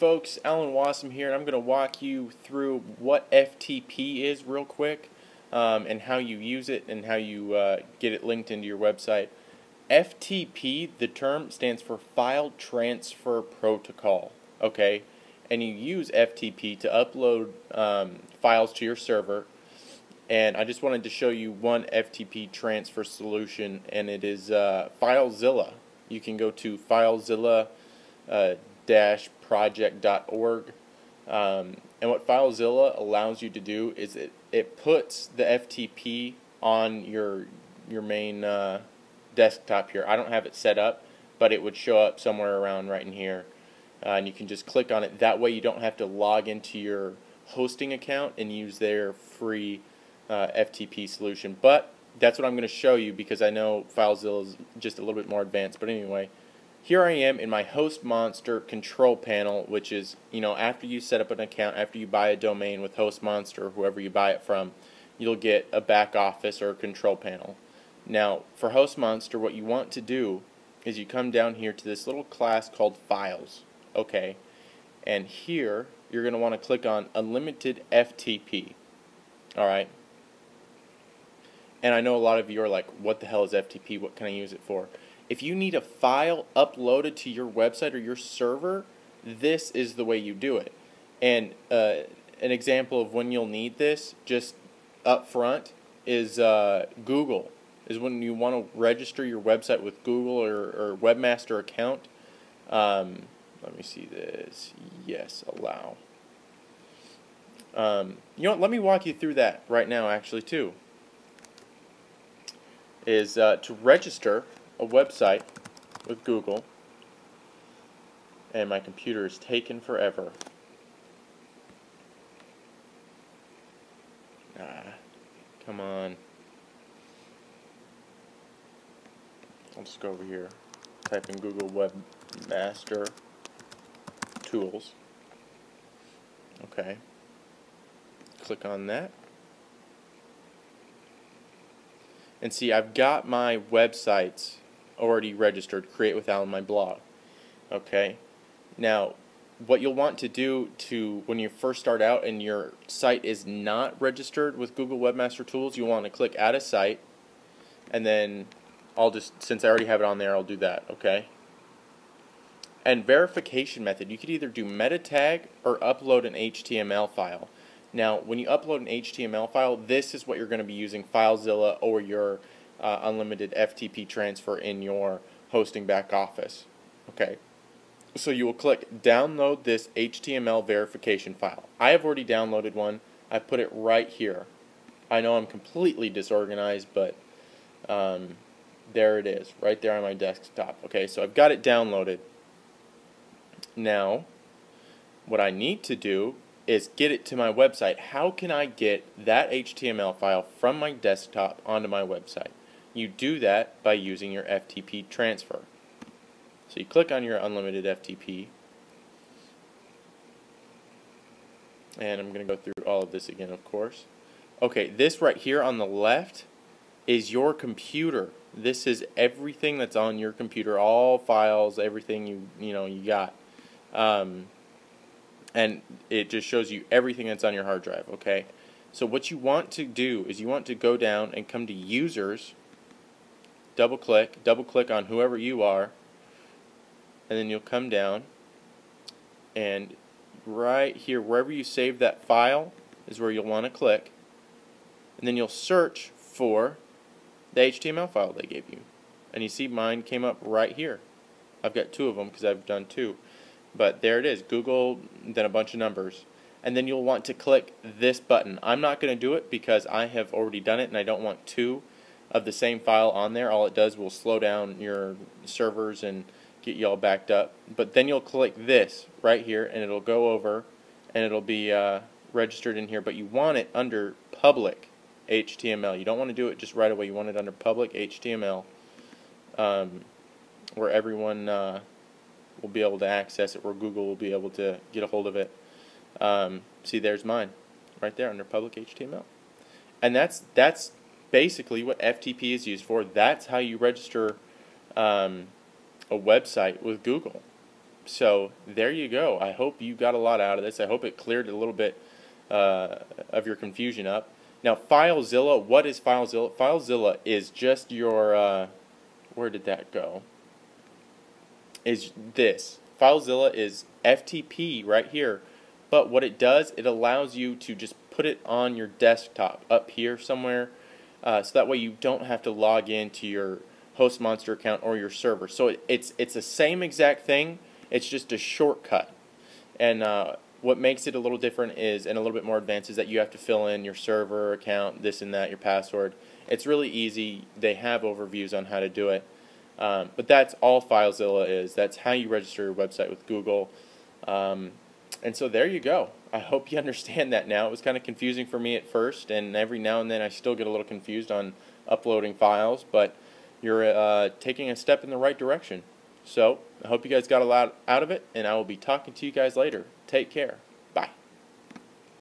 folks, Alan Wasem here, and I'm going to walk you through what FTP is real quick um, and how you use it and how you uh, get it linked into your website. FTP, the term stands for File Transfer Protocol, okay? And you use FTP to upload um, files to your server. And I just wanted to show you one FTP transfer solution, and it is uh, FileZilla. You can go to FileZilla. Uh, project.org. Um, and what FileZilla allows you to do is it, it puts the FTP on your your main uh, desktop here. I don't have it set up, but it would show up somewhere around right in here. Uh, and you can just click on it. That way you don't have to log into your hosting account and use their free uh, FTP solution. But that's what I'm going to show you because I know FileZilla is just a little bit more advanced. But anyway, here I am in my HostMonster control panel, which is, you know, after you set up an account, after you buy a domain with HostMonster or whoever you buy it from, you'll get a back office or a control panel. Now, for HostMonster, what you want to do is you come down here to this little class called Files, okay? And here, you're going to want to click on Unlimited FTP, alright? And I know a lot of you are like, what the hell is FTP? What can I use it for? If you need a file uploaded to your website or your server, this is the way you do it. And uh, an example of when you'll need this, just up front, is uh, Google. Is when you want to register your website with Google or, or Webmaster account. Um, let me see this. Yes, allow. Um, you know what? Let me walk you through that right now, actually, too. Is uh, to register a website with Google and my computer is taken forever. Ah, come on. I'll just go over here, type in Google Webmaster Tools. Okay. Click on that. And see, I've got my websites already registered, create with Alan my blog. Okay. Now, what you'll want to do to when you first start out and your site is not registered with Google Webmaster Tools, you want to click Add a Site, and then I'll just since I already have it on there, I'll do that. Okay. And verification method, you could either do meta tag or upload an HTML file. Now, when you upload an HTML file, this is what you're going to be using FileZilla or your uh, unlimited FTP transfer in your hosting back office. Okay, so you will click download this HTML verification file. I have already downloaded one. I put it right here. I know I'm completely disorganized, but um, there it is, right there on my desktop. Okay, so I've got it downloaded. Now, what I need to do is get it to my website. How can I get that HTML file from my desktop onto my website? You do that by using your FTP transfer. So you click on your unlimited FTP. And I'm going to go through all of this again, of course. Okay, this right here on the left is your computer. This is everything that's on your computer, all files, everything you you know you got, um, and it just shows you everything that's on your hard drive. Okay, so what you want to do is you want to go down and come to Users, double click, double click on whoever you are, and then you'll come down and right here, wherever you save that file is where you'll want to click, and then you'll search for the HTML file they gave you. And you see mine came up right here. I've got two of them because I've done two. But there it is, Google, then a bunch of numbers. And then you'll want to click this button. I'm not going to do it because I have already done it and I don't want two of the same file on there. All it does will slow down your servers and get you all backed up. But then you'll click this right here and it'll go over and it'll be uh, registered in here. But you want it under public HTML. You don't want to do it just right away. You want it under public HTML um, where everyone uh, will be able to access it, where Google will be able to get a hold of it. Um, see, there's mine right there under public HTML. And that's that's basically what FTP is used for. That's how you register um, a website with Google. so there you go. I hope you got a lot out of this. I hope it cleared a little bit uh, of your confusion up. Now, FileZilla, what is FileZilla? FileZilla is just your, uh, where did that go? Is this. FileZilla is FTP right here, but what it does, it allows you to just put it on your desktop up here somewhere, uh, so that way you don't have to log into your HostMonster account or your server. So it, it's it's the same exact thing. It's just a shortcut, and uh, what makes it a little different is, and a little bit more advanced, is that you have to fill in your server account, this and that, your password. It's really easy. They have overviews on how to do it. Um, but that's all FileZilla is. That's how you register your website with Google. Um, and so there you go. I hope you understand that now. It was kind of confusing for me at first, and every now and then I still get a little confused on uploading files, but you're uh, taking a step in the right direction. So I hope you guys got a lot out of it, and I will be talking to you guys later. Take care.